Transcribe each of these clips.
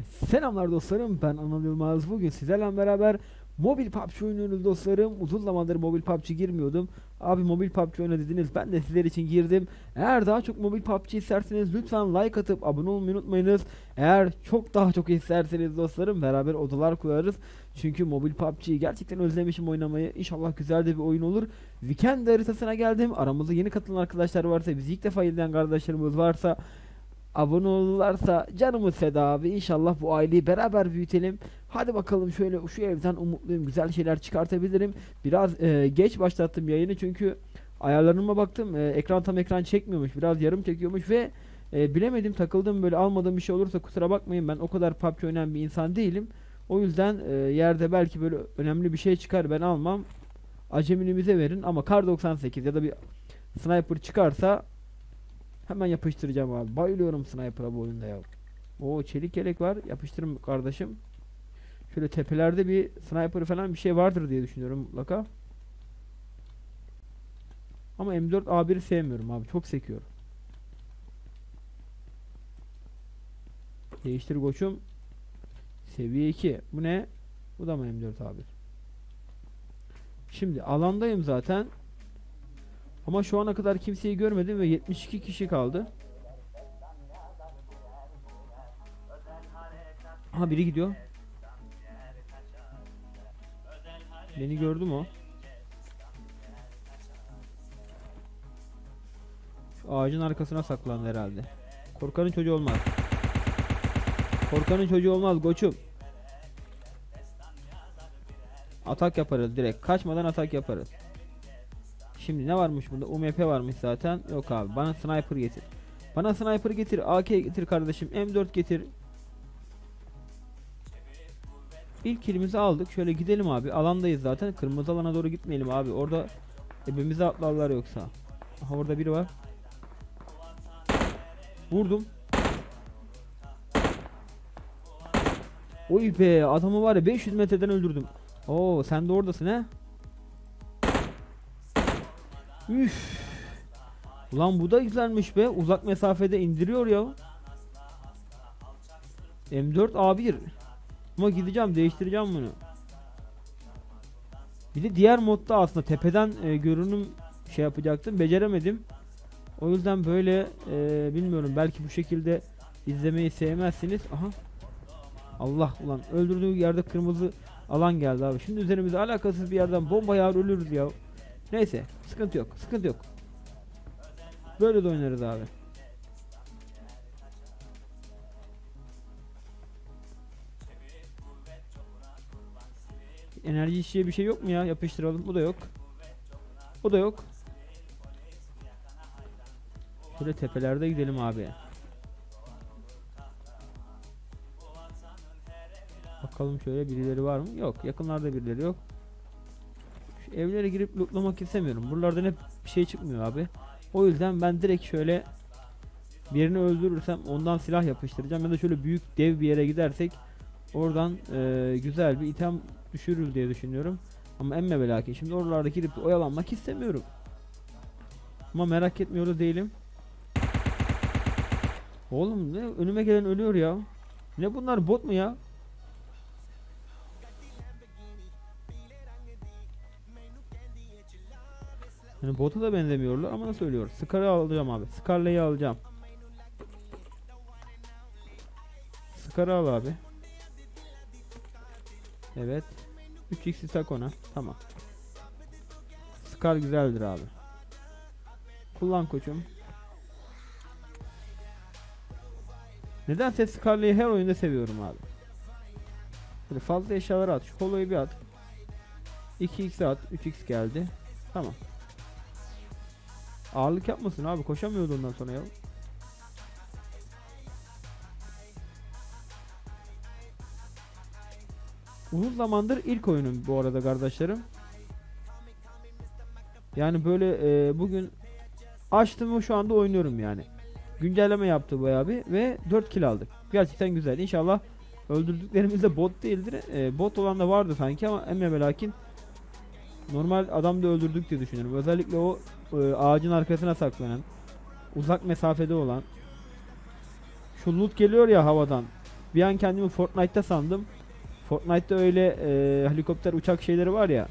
Selamlar dostlarım ben Anıl Yılmaz. Bugün sizlerle beraber mobil PUBG oynuyoruz dostlarım. Uzun zamandır mobil PUBG girmiyordum. Abi mobil PUBG oyna dediniz ben de sizler için girdim. Eğer daha çok mobil PUBG isterseniz lütfen like atıp abone olmayı unutmayınız. Eğer çok daha çok isterseniz dostlarım beraber odalar kurarız. Çünkü mobil PUBG'yi gerçekten özlemişim oynamayı. İnşallah güzel de bir oyun olur. Weekend haritasına geldim. Aramızda yeni katılan arkadaşlar varsa bizi ilk defa izleyen kardeşlerimiz varsa abone olurlarsa canımız feda abi. İnşallah bu aileyi beraber büyütelim. Hadi bakalım şöyle şu evden umutluyum. Güzel şeyler çıkartabilirim. Biraz e, geç başlattım yayını çünkü ayarlarıma baktım. E, ekran tam ekran çekmiyormuş. Biraz yarım çekiyormuş ve e, bilemedim takıldım böyle almadığım bir şey olursa kusura bakmayın. Ben o kadar PUBG oynayan bir insan değilim. O yüzden e, yerde belki böyle önemli bir şey çıkar ben almam. Aceminimize verin ama Kar 98 ya da bir sniper çıkarsa Hemen yapıştıracağım abi. Bayılıyorum sniper'a bu oyunda ya. O çelik yelek var. Yapıştırın kardeşim. Şöyle tepelerde bir sniper falan bir şey vardır diye düşünüyorum mutlaka. Ama M4 A1'i sevmiyorum abi. Çok sekiyor. Değiştir koçum. Seviye 2. Bu ne? Bu da mı M4 A1? Şimdi alandayım zaten. Ama şu ana kadar kimseyi görmedim ve 72 kişi kaldı. Aha biri gidiyor. Beni gördü mü o? Şu ağacın arkasına saklandı herhalde. Korkanın çocuğu olmaz. Korkanın çocuğu olmaz koçum. Atak yaparız direkt. Kaçmadan atak yaparız. Şimdi ne varmış bunda? UMP varmış zaten. Yok abi. Bana sniper getir. Bana sniper getir. AK getir kardeşim. M4 getir. İlk kilimizi aldık. Şöyle gidelim abi. Alandayız zaten. Kırmızı alana doğru gitmeyelim abi. Orada ebemize atlarlar yoksa. Aha orada biri var. Vurdum. Oy be adamı var ya 500 metreden öldürdüm. Oo sen de oradasın he? Üf. Ulan bu da güzelmiş be. Uzak mesafede indiriyor ya. M4 A1. Ama gideceğim değiştireceğim bunu. Bir de diğer modda aslında tepeden e, görünüm şey yapacaktım. Beceremedim. O yüzden böyle e, bilmiyorum belki bu şekilde izlemeyi sevmezsiniz. Aha. Allah ulan öldürdüğü yerde kırmızı alan geldi abi. Şimdi üzerimize alakasız bir yerden bomba yağar ölürüz ya. Neyse sıkıntı yok sıkıntı yok. Böyle de oynarız abi. Enerji işçiye bir şey yok mu ya? Yapıştıralım. Bu da yok. Bu da yok. Şöyle tepelerde gidelim abi. Bakalım şöyle birileri var mı? Yok. Yakınlarda birileri yok. Evlere girip lootlamak istemiyorum. Buralardan hep bir şey çıkmıyor abi. O yüzden ben direkt şöyle birini öldürürsem ondan silah yapıştıracağım ya da şöyle büyük dev bir yere gidersek oradan e, güzel bir item düşürür diye düşünüyorum. Ama emme belki şimdi oralarda girip oyalanmak istemiyorum. Ama merak etmiyor değilim. Oğlum ne önüme gelen ölüyor ya. Ne bunlar bot mu ya? Yani bota da benzemiyorlar ama nasıl ölüyor? Scar'ı alacağım abi. Scarlet'i alacağım. Scar'ı al abi. Evet. 3x'i tak ona. Tamam. Scar güzeldir abi. Kullan koçum. Nedense Scarlet'i her oyunda seviyorum abi. Böyle fazla eşyalar at. Şu holoyu bir at. 2x at. 3x geldi. Tamam. Ağırlık yapmasın abi koşamıyordu ondan sonra ya. Uzun zamandır ilk oyunum bu arada kardeşlerim. Yani böyle e, bugün açtım ve şu anda oynuyorum yani. Güncelleme yaptı bayağı bir ve 4 kill aldık. Gerçekten güzel. İnşallah öldürdüklerimiz de bot değildir. E, bot olan da vardı sanki ama emme ve lakin normal adam da öldürdük diye düşünüyorum. Özellikle o e, ağacın arkasına saklanan uzak mesafede olan şu loot geliyor ya havadan Bir an kendimi Fortnite'ta sandım. Fortnite'ta öyle e, helikopter uçak şeyleri var ya.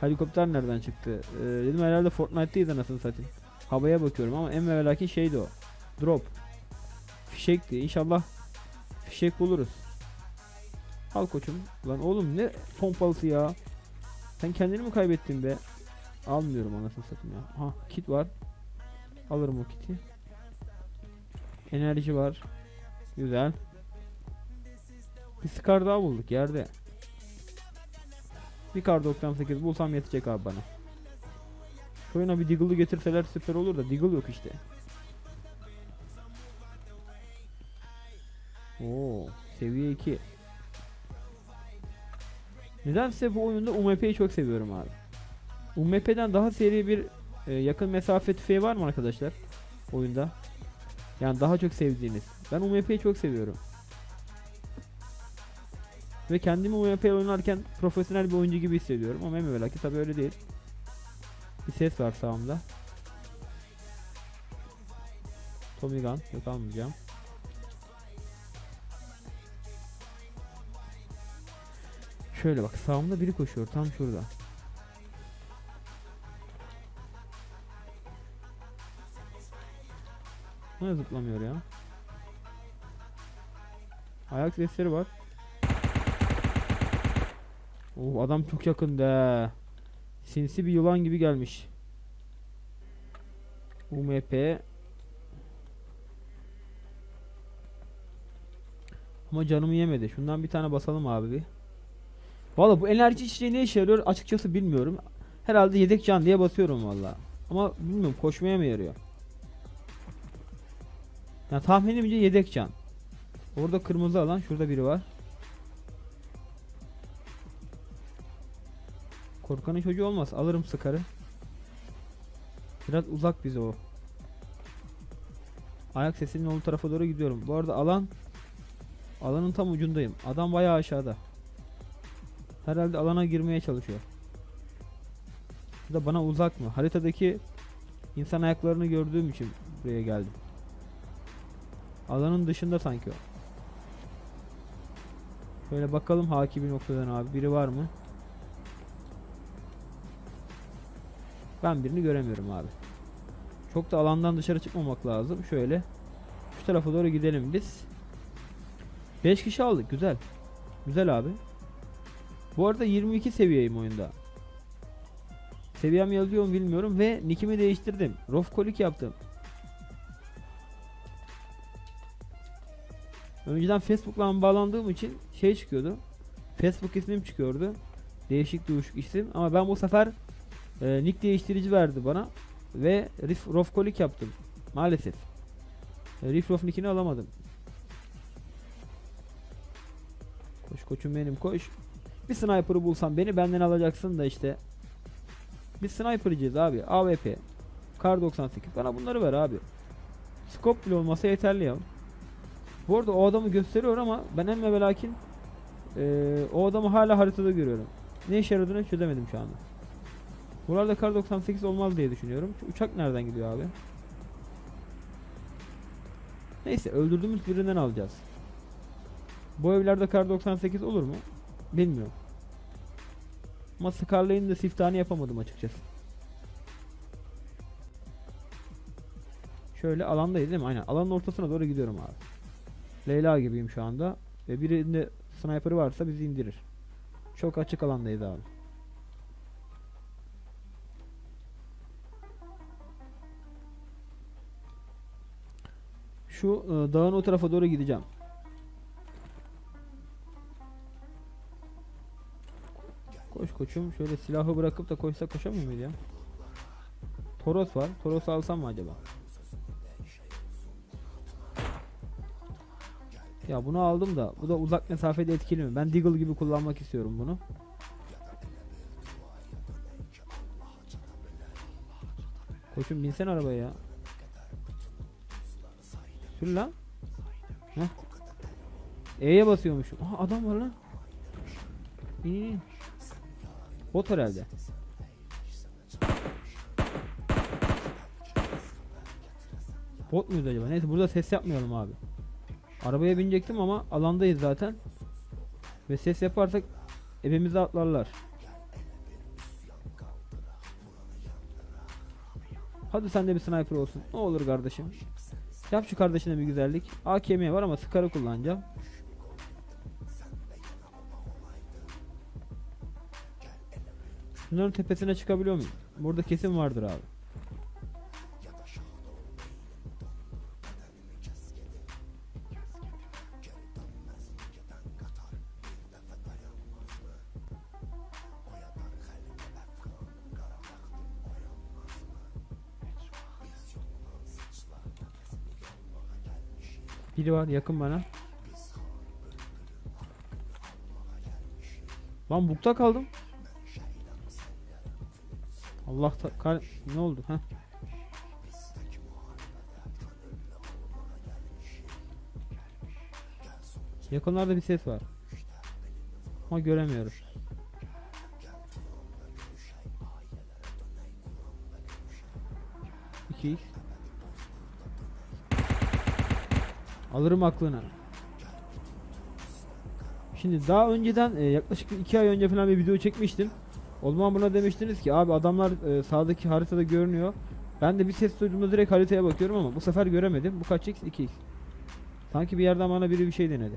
Helikopter nereden çıktı? E, dedim herhalde Fortnite'tayız anasını satayım. Havaya bakıyorum ama en ve lakin şeydi o. Drop. Fişekti. İnşallah fişek buluruz. Al koçum. Lan oğlum ne pompalısı ya. Sen kendini mi kaybettin be? Almıyorum anasını satayım ya. Ha kit var. Alırım o kiti. Enerji var. Güzel. Bir Scar daha bulduk yerde. Bir kar 98 bulsam yetecek abi bana. Şu oyuna bir Deagle'ı getirseler süper olur da Deagle yok işte. Oo, seviye 2. Nedense bu oyunda UMP'yi çok seviyorum abi. UMP'den daha seri bir e, yakın mesafe tüfeği var mı arkadaşlar? Oyunda. Yani daha çok sevdiğiniz. Ben UMP'yi çok seviyorum. Ve kendimi UMP oynarken profesyonel bir oyuncu gibi hissediyorum ama emmi ki tabii öyle değil. Bir ses var sağımda. Tommy Gun yok almayacağım. Şöyle bak sağımda biri koşuyor tam şurada. Ne zıplamıyor ya? Ayak sesleri var. Oh adam çok yakında. Sinsi bir yılan gibi gelmiş. UMP Ama canımı yemedi. Şundan bir tane basalım abi bir. Valla bu enerji içeceği ne işe yarıyor açıkçası bilmiyorum. Herhalde yedek can diye basıyorum valla. Ama bilmiyorum koşmaya mı yarıyor? Yani tahminimce yedek can. Orada kırmızı alan şurada biri var. Korkanın çocuğu olmaz. Alırım sıkarı. Biraz uzak bize o. Ayak sesinin olduğu tarafa doğru gidiyorum. Bu arada alan alanın tam ucundayım. Adam bayağı aşağıda. Herhalde alana girmeye çalışıyor. Bu da bana uzak mı? Haritadaki insan ayaklarını gördüğüm için buraya geldim. Alanın dışında sanki o. Şöyle bakalım hakimi noktadan abi. Biri var mı? Ben birini göremiyorum abi. Çok da alandan dışarı çıkmamak lazım. Şöyle şu tarafa doğru gidelim biz. 5 kişi aldık. Güzel. Güzel abi. Bu arada 22 seviyeyim oyunda. Seviyem yazıyor mu bilmiyorum ve nickimi değiştirdim. Rofkolik yaptım. Önceden Facebook'la bağlandığım için şey çıkıyordu. Facebook ismim çıkıyordu. Değişik değişik isim ama ben bu sefer e, nick değiştirici verdi bana ve Rif Rofkolik yaptım. Maalesef. E, Rif Rof nickini alamadım. Koş koçum benim koş. Bir sniper'ı bulsam beni benden alacaksın da işte. Biz sniper'cıyız abi. AWP. Kar 98. Bana bunları ver abi. Scope bile olmasa yeterli ya. Bu arada o adamı gösteriyor ama ben en ve lakin ee, o adamı hala haritada görüyorum. Ne işe yaradığını çözemedim şu anda. Buralarda kar 98 olmaz diye düşünüyorum. Şu uçak nereden gidiyor abi? Neyse öldürdüğümüz birinden alacağız. Bu evlerde kar 98 olur mu? Bilmiyorum. Ama Scarlet'in de siftahını yapamadım açıkçası. Şöyle alandayız değil mi? Aynen. Alanın ortasına doğru gidiyorum abi. Leyla gibiyim şu anda. Ve birinde sniper'ı varsa bizi indirir. Çok açık alandayız abi. Şu e, dağın o tarafa doğru gideceğim. Koçum. Şöyle silahı bırakıp da koşsa koşamıyor muydu ya? Toros var. Toros alsam mı acaba? Ya bunu aldım da bu da uzak mesafede etkili mi? Ben Deagle gibi kullanmak istiyorum bunu. Koçum binsen arabaya ya. Sür lan. Heh. E'ye basıyormuşum. Aha adam var lan. İn. Bot herhalde. Bot muydu acaba? Neyse burada ses yapmayalım abi. Arabaya binecektim ama alandayız zaten. Ve ses yaparsak evimize atlarlar. Hadi sen de bir sniper olsun. Ne olur kardeşim. Yap şu kardeşine bir güzellik. AKM var ama Scar'ı kullanacağım. Şunların tepesine çıkabiliyor muyum? Burada kesin vardır abi. Biri var yakın bana. Lan bukta kaldım. Allah kar ne oldu ha? Yakınlarda bir ses var. Ama göremiyorum. İki. Alırım aklını. Şimdi daha önceden e, yaklaşık 2 ay önce falan bir video çekmiştim. O zaman buna demiştiniz ki abi adamlar e, sağdaki haritada görünüyor. Ben de bir ses duyduğumda direkt haritaya bakıyorum ama bu sefer göremedim. Bu kaç x? 2x. Sanki bir yerden bana biri bir şey denedi.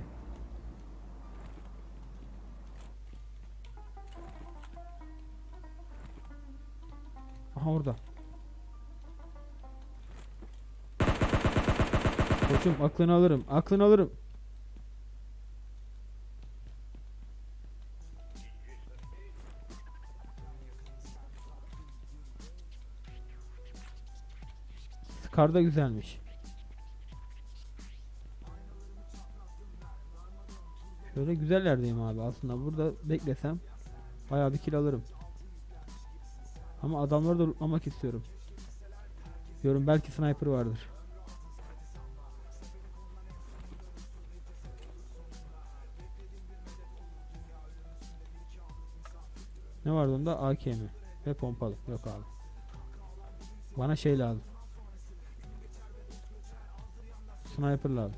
Aha orada. Koçum aklını alırım. Aklını alırım. Scar da güzelmiş. Şöyle güzel yerdeyim abi aslında burada beklesem bayağı bir kill alırım. Ama adamları da lootlamak istiyorum. Diyorum belki sniper vardır. Ne vardı onda? AKM ve pompalı. Yok abi. Bana şey lazım. Sniper lazım.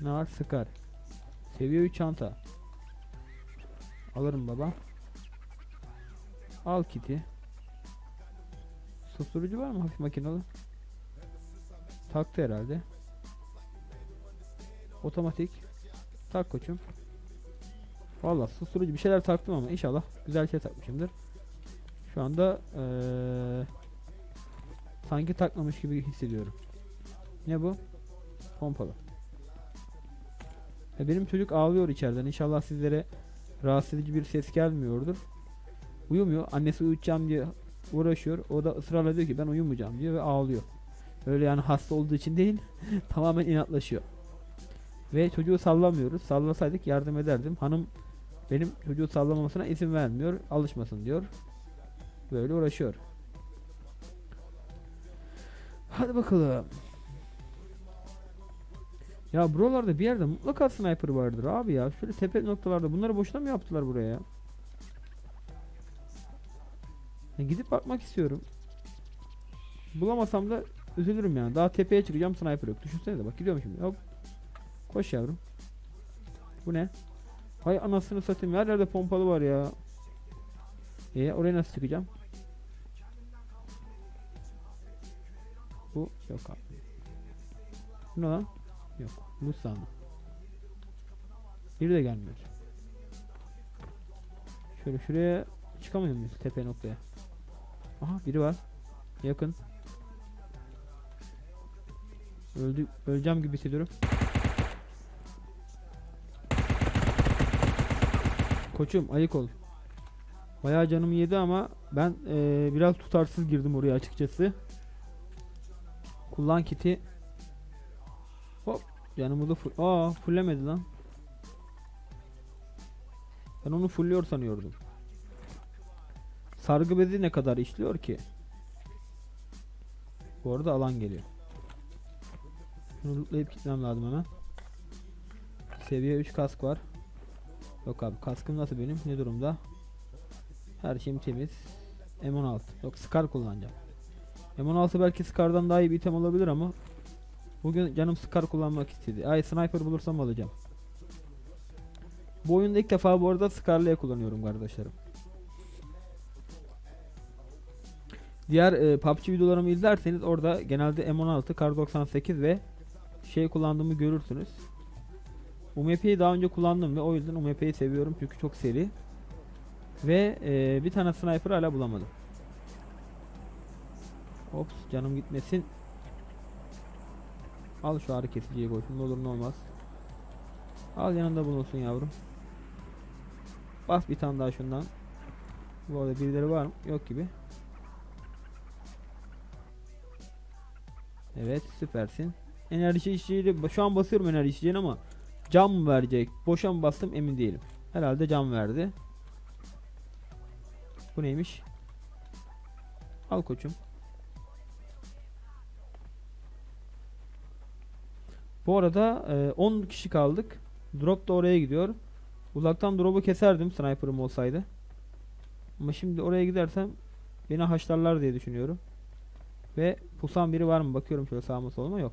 Ne var? Scar. Seviye 3 çanta. Alırım baba. Al kiti. Susturucu var mı hafif makinalı? Taktı herhalde. Otomatik. Tak koçum. Valla susturucu bir şeyler taktım ama inşallah güzel şey takmışımdır. Şu anda eee, sanki takmamış gibi hissediyorum. Ne bu? Pompalı. E benim çocuk ağlıyor içeriden. İnşallah sizlere rahatsız edici bir ses gelmiyordur. Uyumuyor. Annesi uyutacağım diye uğraşıyor. O da ısrarla diyor ki ben uyumayacağım diyor ve ağlıyor. Öyle yani hasta olduğu için değil. tamamen inatlaşıyor. Ve çocuğu sallamıyoruz. Sallasaydık yardım ederdim. Hanım benim çocuğu sallamamasına izin vermiyor. Alışmasın diyor. Böyle uğraşıyor. Hadi bakalım. Ya buralarda bir yerde mutlaka sniper vardır abi ya. Şöyle tepe noktalarda bunları boşuna mı yaptılar buraya ya? Gidip bakmak istiyorum. Bulamasam da üzülürüm yani. Daha tepeye çıkacağım sniper yok. Düşünsene bak gidiyorum şimdi. Hop. Koş yavrum. Bu ne? Hay anasını satayım. Her yerde pompalı var ya. E oraya nasıl çıkacağım? Bu yok abi. Ne lan? Yok. Loot sandım. Biri de gelmiyor. Şöyle şuraya çıkamıyor muyuz tepe noktaya? Aha biri var. Yakın. Öldü, öleceğim gibi hissediyorum. Koçum ayık ol. Bayağı canımı yedi ama ben eee, biraz tutarsız girdim oraya açıkçası. Kullan kiti. Canımı da full. Aa fullemedi lan. Ben onu fulluyor sanıyordum. Sargı bezi ne kadar işliyor ki? Bu arada alan geliyor. Şunu lootlayıp gitmem lazım hemen. Seviye 3 kask var. Yok abi kaskım nasıl benim? Ne durumda? Her şeyim temiz. M16. Yok Scar kullanacağım. M16 belki Scar'dan daha iyi bir item olabilir ama Bugün canım Scar kullanmak istedi. Ay sniper bulursam alacağım. Bu oyunda ilk defa bu arada Scar'lıya kullanıyorum kardeşlerim. Diğer e, PUBG videolarımı izlerseniz orada genelde M16, Kar 98 ve şey kullandığımı görürsünüz. UMP'yi daha önce kullandım ve o yüzden UMP'yi seviyorum çünkü çok seri. Ve e, bir tane sniper hala bulamadım. Ops canım gitmesin. Al şu ağrı kesiciyi ne olur ne olmaz. Al yanında bulunsun yavrum. Bas bir tane daha şundan. Bu arada birileri var mı? Yok gibi. Evet süpersin. Enerji içeceğiyle şu an basıyorum enerji içeceğini ama cam mı verecek? Boşa mı bastım emin değilim. Herhalde cam verdi. Bu neymiş? Al koçum. Bu arada e, 10 kişi kaldık. Drop da oraya gidiyor. Uzaktan drop'u keserdim sniper'ım olsaydı. Ama şimdi oraya gidersem beni haşlarlar diye düşünüyorum. Ve pusan biri var mı? Bakıyorum şöyle sağıma soluma yok.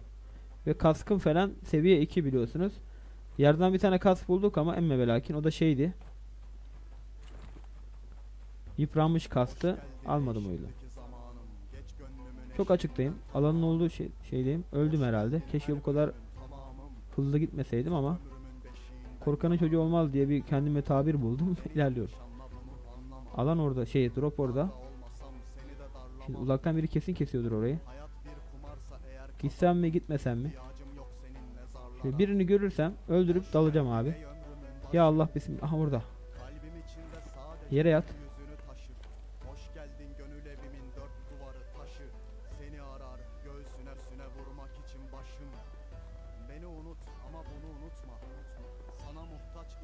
Ve kaskım falan seviye 2 biliyorsunuz. Yerden bir tane kask bulduk ama emme ve lakin o da şeydi. Yıpranmış kastı. Almadım o yüzden. Çok açıktayım. Alanın olduğu şey, şeydeyim. Öldüm herhalde. Keşke bu kadar hızlı gitmeseydim ama korkanın çocuğu olmaz diye bir kendime tabir buldum. İlerliyorum. Alan orada. Şey drop orada. Şimdi uzaktan biri kesin kesiyordur orayı. Gitsem mi gitmesem mi? Şimdi birini görürsem öldürüp dalacağım abi. Ya Allah bismillah. Aha burada. Yere yat.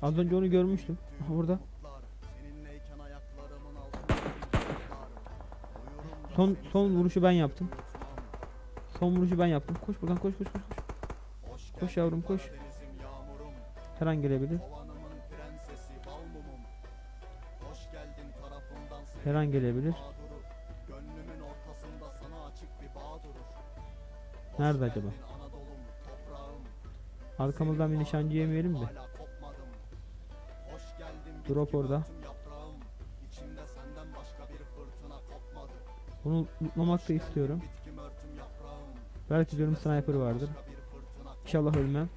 Az önce onu görmüştüm. Burada. Son son vuruşu ben yaptım. Son vuruşu ben yaptım. Koş buradan koş koş koş. koş. Koş yavrum, koş. Her an gelebilir. Her an gelebilir. Nerede acaba? Arkamızdan bir nişancı yemeyelim de. Fırtına kopmadı. Bunu lootlamak da istiyorum. Belki diyorum sniper vardır. İnşallah ölmem.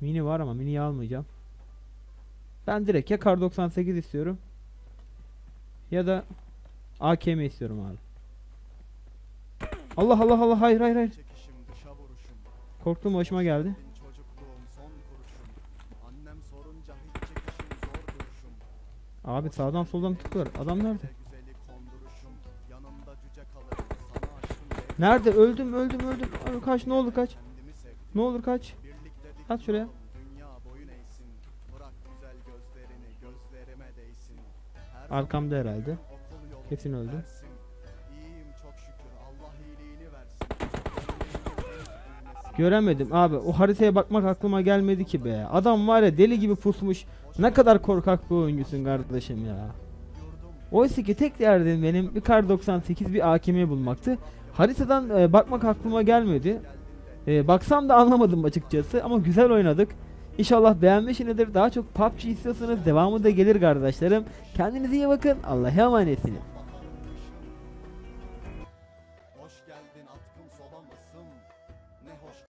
Mini var ama miniyi almayacağım. Ben direkt ya kar 98 istiyorum. Ya da AKM istiyorum abi. Allah Allah Allah hayır hayır hayır. Korktuğum başıma geldi. Abi sağdan soldan tıklıyor. Adam nerede? Nerede? Öldüm öldüm öldüm. Ay, Kaç ne olur kaç. Ne olur kaç. At şuraya. Arkamda herhalde. Kesin öldü. Göremedim abi. O haritaya bakmak aklıma gelmedi ki be. Adam var ya deli gibi pusmuş. Ne kadar korkak bir oyuncusun kardeşim ya. Oysa ki tek derdim benim bir kar 98 bir AKM bulmaktı. Haritadan e, bakmak aklıma gelmedi. E, baksam da anlamadım açıkçası ama güzel oynadık. İnşallah beğenmişsinizdir. Daha çok PUBG istiyorsanız devamı da gelir kardeşlerim. Kendinize iyi bakın. Allah'a emanetsiniz.